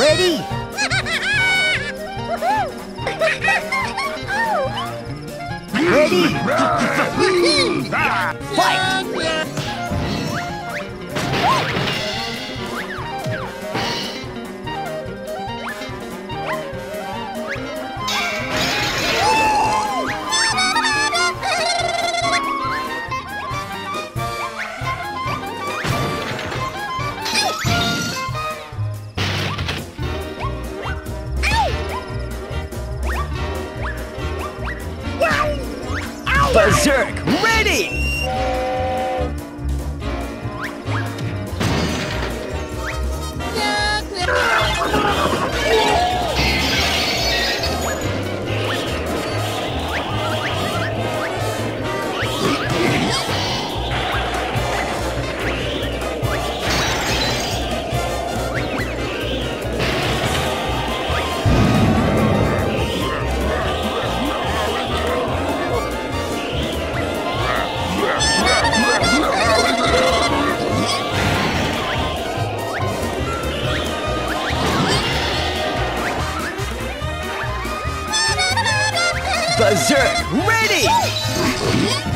Ready? Ready? Fight! Ready! Berserk, ready!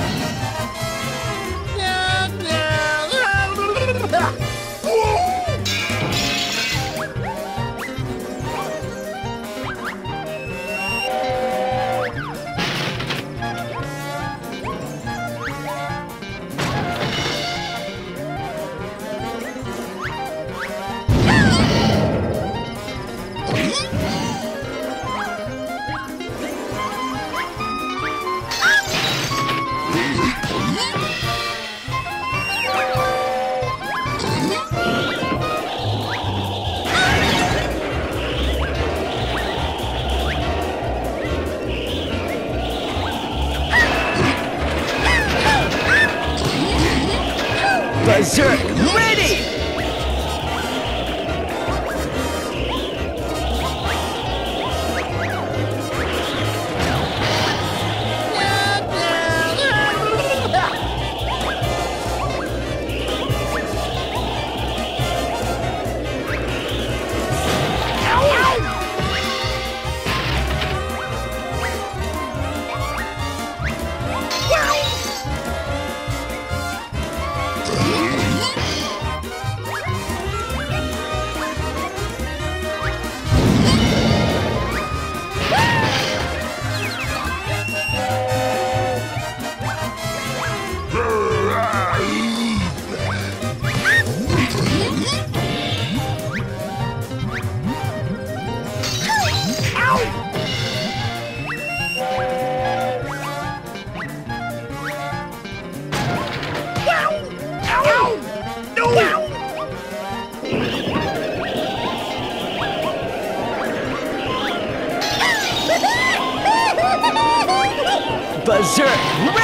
Berserk,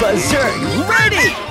Berserk, ready!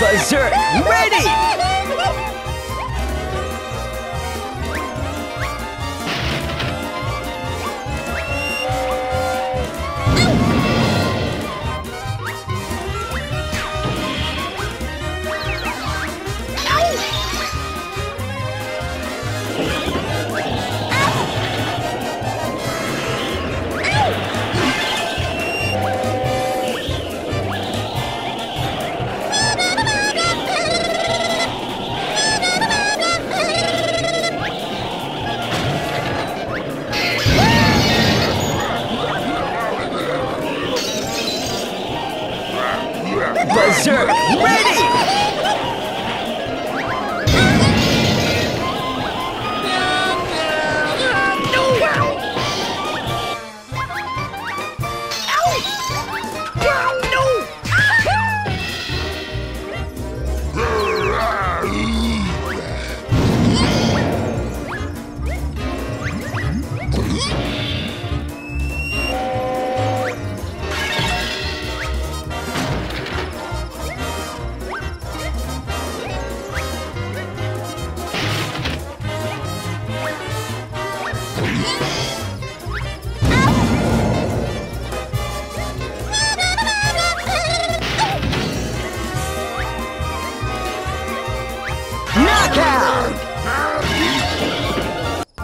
Berserk ready!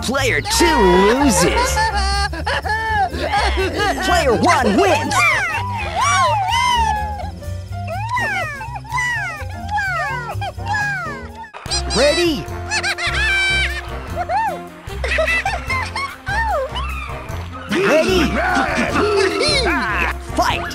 Player 2 loses. Player 1 wins. Ready? Ready? Fight!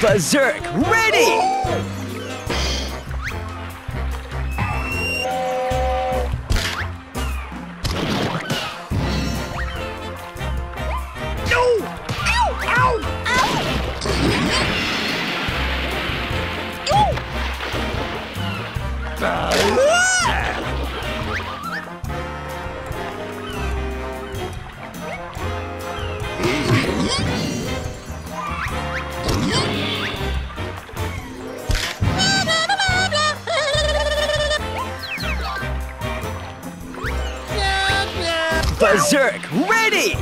Berserk, ready! Berserk, ready!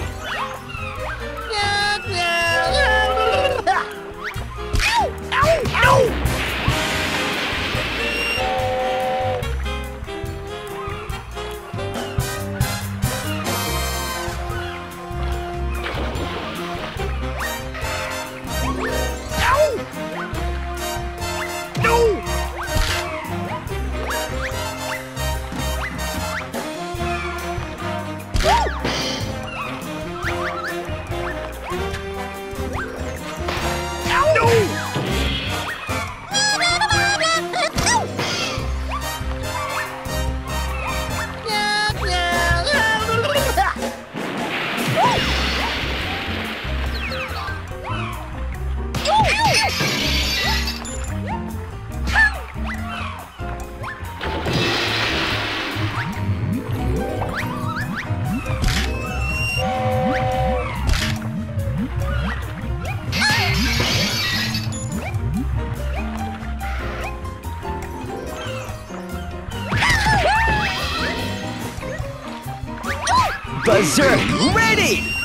Berserk, ready!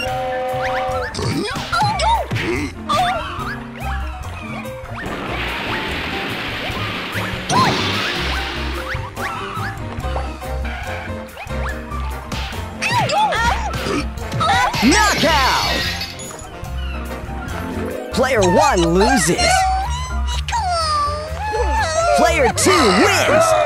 Knockout! Player 1 loses. Player 2 wins!